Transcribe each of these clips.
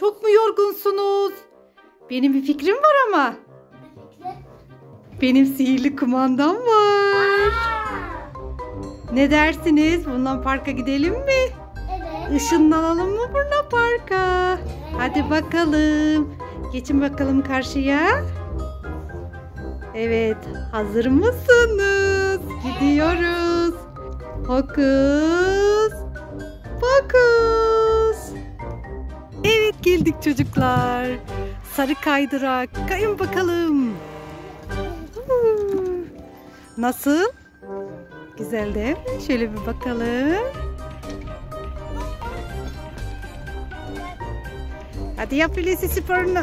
Çok mu yorgunsunuz? Benim bir fikrim var ama. Benim sihirli kumandam var. Ne dersiniz? Bundan parka gidelim mi? Evet. Işınlanalım mı Burna Park'a? Hadi bakalım. Geçin bakalım karşıya. Evet, hazır mısınız? Gidiyoruz. Hokus pokus. Geldik çocuklar. Sarı kaydırak. Kayın bakalım. Nasıl? Güzel değil mi? Şöyle bir bakalım. Hadi yap Hulusi sporunu.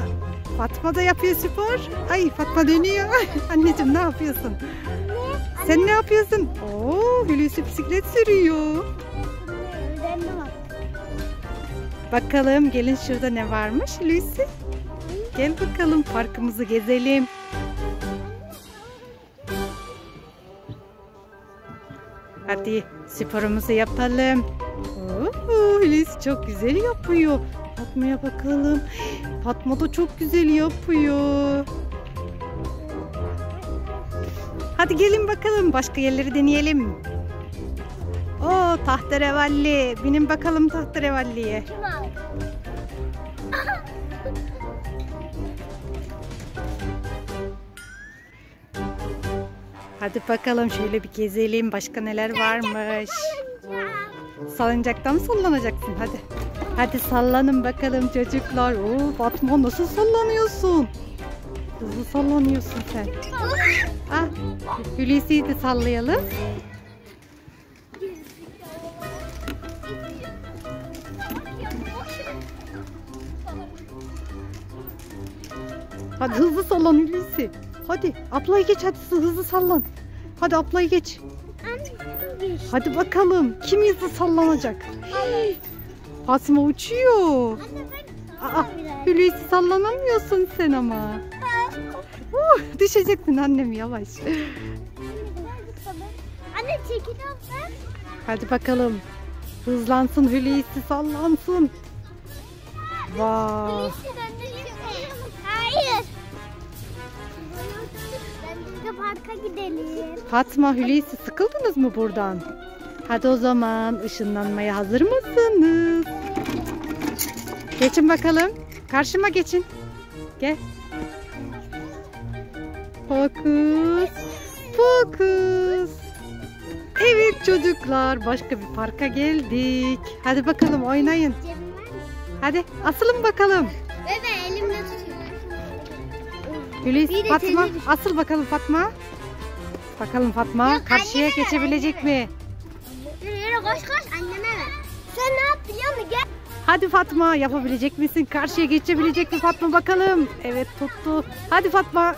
Fatma da yapıyor spor. Ay Fatma dönüyor. Anneciğim ne yapıyorsun? Sen ne yapıyorsun? Oo Hulusi bisiklet sürüyor. Bakalım gelin şurada ne varmış Hulusi? Gel bakalım parkımızı gezelim. Hadi sporumuzu yapalım. Oo, Hulusi çok güzel yapıyor. Fatma'ya bakalım. Fatma da çok güzel yapıyor. Hadi gelin bakalım başka yerleri deneyelim. Oo tahterevalli. Binin bakalım tahterevalliye. Kim aldı? Hadi bakalım şöyle bir gezelim. Başka neler varmış. Salıncakta mı sallanacaksın? Hadi. Hadi sallanın bakalım çocuklar. Oo Fatma nasıl sallanıyorsun? Hızlı sallanıyorsun sen. Ah, Hulusi'yi de sallayalım. Hadi hızlı sallan Hulusi. Hadi ablayı geç hadi hızlı sallan. Hadi ablayı geç. Hadi bakalım kim hızlı sallanacak? Fatma uçuyor. Aa, Hulusi sallanamıyorsun sen ama. Uh, düşeceksin annem yavaş. Anne çekil abla. Hadi bakalım. Hızlansın Hulusi sallansın. Vay. Hayır. Parka gidelim. Fatma Hulusi sıkıldınız mı buradan? Hadi o zaman ışınlanmaya hazır mısınız? Geçin bakalım. Karşıma geçin. Gel. Fokus. Fokus. Evet çocuklar başka bir parka geldik. Hadi bakalım oynayın. Hadi asılın bakalım. De Fatma asıl bakalım Fatma. Bakalım Fatma Yok, karşıya anneme geçebilecek mi? Yürü yürü koş koş anneme ver. Sen ne yap biliyor musun? Gel. Hadi Fatma yapabilecek misin? Karşıya geçebilecek mi Fatma bakalım. Evet tuttu. Hadi Fatma.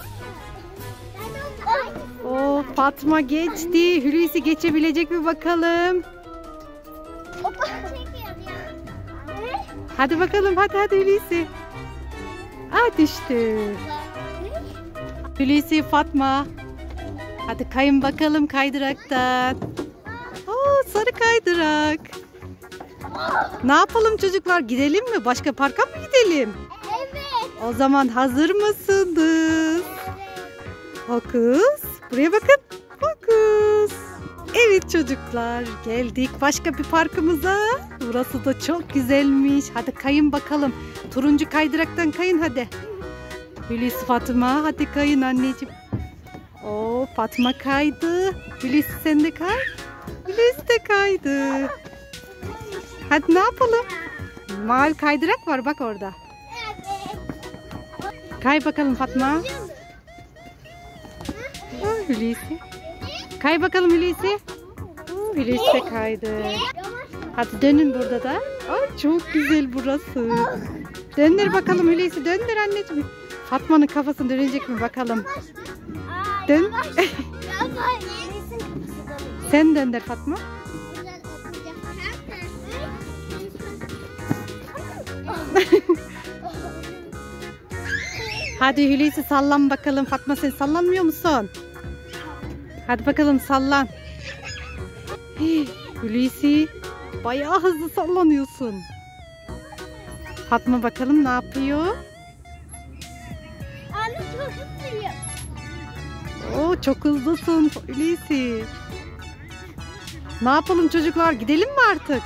O Fatma geçti. Hulusi geçebilecek mi bakalım. Hadi bakalım hadi hadi Hulusi. Aa düştü. Hulusi Fatma. Hadi kayın bakalım kaydıraktan. Oo sarı kaydırak. Ne yapalım çocuklar gidelim mi? Başka parka mı gidelim? Evet. O zaman hazır mısınız? Fokus. Buraya bakın. Fokus. Evet çocuklar geldik başka bir parkımıza. Burası da çok güzelmiş. Hadi kayın bakalım. Turuncu kaydıraktan kayın hadi. Hulusi Fatma hadi kayın anneciğim. Oo Fatma kaydı. Hulusi sen de kay. Hulusi de kaydı. Hadi ne yapalım? Mavi kaydırak var bak orada. Kay bakalım Fatma. Hulusi. Kay bakalım Hulusi. Hulusi de kaydı. Hadi dönün burada da. Ay çok güzel burası. Döndür bakalım Hulusi döndür anneciğim. Fatma'nın kafasını dönecek mi bakalım. Dön. Sen döndür Fatma. Hadi Hulusi sallan bakalım. Fatma sen sallanmıyor musun? Hadi bakalım sallan. Hulusi bayağı hızlı sallanıyorsun. Fatma bakalım ne yapıyor? Anne çok hızlıyım. Oo çok hızlısın Hulusi. Ne yapalım çocuklar? Gidelim mi artık?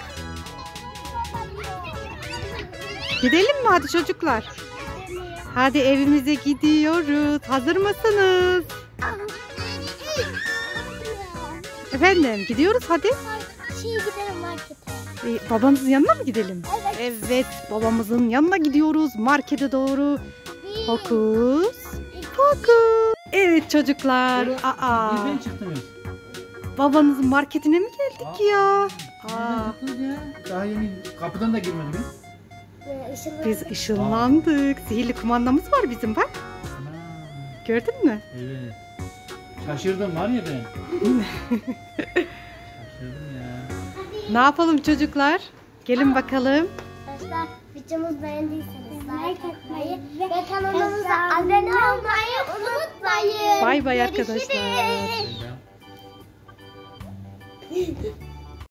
Gidelim mi hadi çocuklar? Hadi evimize gidiyoruz. Hazır mısınız? Efendim gidiyoruz hadi. Şey gidelim markete. Ee, babanızın yanına mı gidelim? Evet. Evet babamızın yanına gidiyoruz markete doğru. Fokus. Fokus. Evet çocuklar. Aa, Nereden çıktınız? babanızın marketine mi geldik ya? Aa? Daha yeni kapıdan da girmedik. biz. ışınlandık. Sihirli kumandamız var bizim bak. Gördün mü? Evet. Şaşırdım var ya ben. Şaşırdım ya. Ne yapalım çocuklar? Gelin bakalım. Arkadaşlar videomuzu beğendiyseniz like atmayı ve kanalımıza abone olmayı unutmayın. Bay bay arkadaşlar.